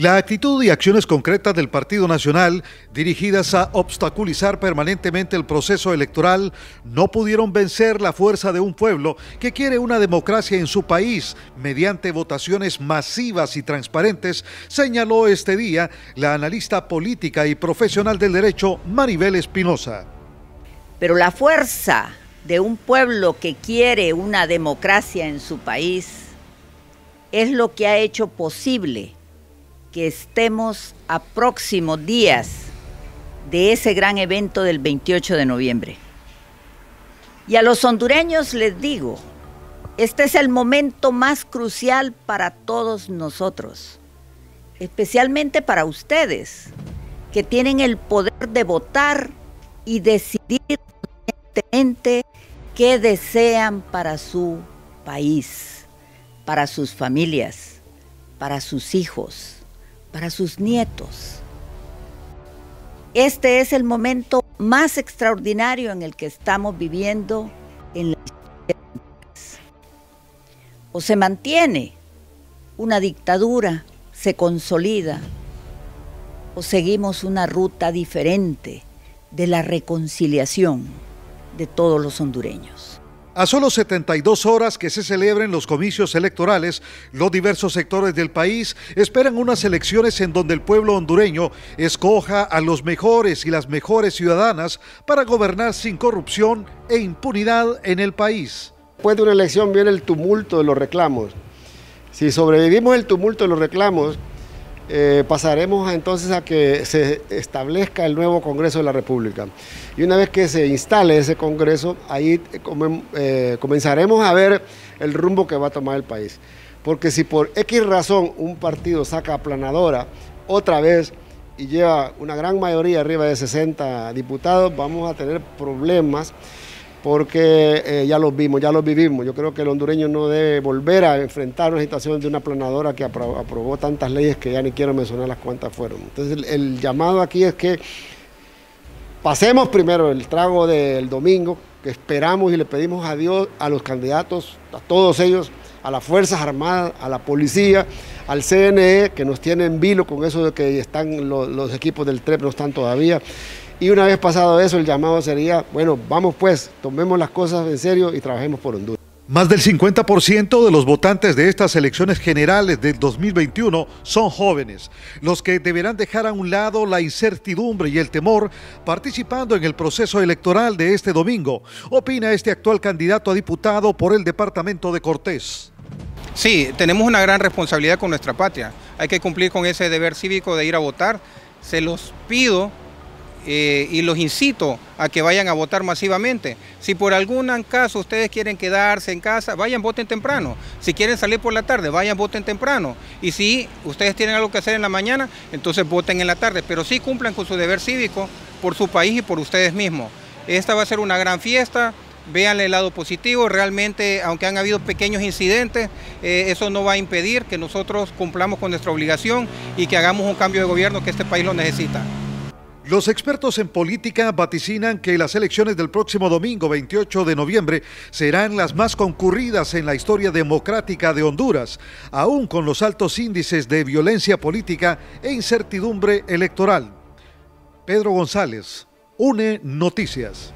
La actitud y acciones concretas del Partido Nacional, dirigidas a obstaculizar permanentemente el proceso electoral, no pudieron vencer la fuerza de un pueblo que quiere una democracia en su país mediante votaciones masivas y transparentes, señaló este día la analista política y profesional del derecho Maribel Espinosa. Pero la fuerza de un pueblo que quiere una democracia en su país es lo que ha hecho posible que estemos a próximos días de ese gran evento del 28 de noviembre. Y a los hondureños les digo, este es el momento más crucial para todos nosotros, especialmente para ustedes, que tienen el poder de votar y decidir qué desean para su país, para sus familias, para sus hijos para sus nietos. Este es el momento más extraordinario en el que estamos viviendo en la historia. O se mantiene una dictadura, se consolida, o seguimos una ruta diferente de la reconciliación de todos los hondureños. A solo 72 horas que se celebren los comicios electorales, los diversos sectores del país esperan unas elecciones en donde el pueblo hondureño escoja a los mejores y las mejores ciudadanas para gobernar sin corrupción e impunidad en el país. Después de una elección viene el tumulto de los reclamos. Si sobrevivimos el tumulto de los reclamos, eh, pasaremos entonces a que se establezca el nuevo Congreso de la República. Y una vez que se instale ese Congreso, ahí eh, eh, comenzaremos a ver el rumbo que va a tomar el país. Porque si por X razón un partido saca aplanadora otra vez y lleva una gran mayoría arriba de 60 diputados, vamos a tener problemas porque eh, ya los vimos, ya los vivimos. Yo creo que el hondureño no debe volver a enfrentar una situación de una planadora que aprobó, tantas leyes que ya ni quiero mencionar las cuantas fueron. Entonces el, llamado aquí es que pasemos primero el trago del domingo, que esperamos y le pedimos a Dios, a los candidatos, a todos ellos, a las Fuerzas Armadas, a la policía, al CNE, que nos tienen vilo con eso de que están los, los equipos del TREP, no están todavía, y una vez pasado eso, el llamado sería, bueno, vamos pues, tomemos las cosas en serio y trabajemos por Honduras. Más del 50% de los votantes de estas elecciones generales del 2021 son jóvenes, los que deberán dejar a un lado la incertidumbre y el temor participando en el proceso electoral de este domingo, opina este actual candidato a diputado por el departamento de Cortés. Sí, tenemos una gran responsabilidad con nuestra patria. Hay que cumplir con ese deber cívico de ir a votar. Se los pido eh, y los incito a que vayan a votar masivamente. Si por algún caso ustedes quieren quedarse en casa, vayan, voten temprano. Si quieren salir por la tarde, vayan, voten temprano. Y si ustedes tienen algo que hacer en la mañana, entonces voten en la tarde. Pero sí cumplan con su deber cívico por su país y por ustedes mismos. Esta va a ser una gran fiesta. Véanle el lado positivo, realmente, aunque han habido pequeños incidentes, eh, eso no va a impedir que nosotros cumplamos con nuestra obligación y que hagamos un cambio de gobierno que este país lo necesita. Los expertos en política vaticinan que las elecciones del próximo domingo 28 de noviembre serán las más concurridas en la historia democrática de Honduras, aún con los altos índices de violencia política e incertidumbre electoral. Pedro González, UNE Noticias.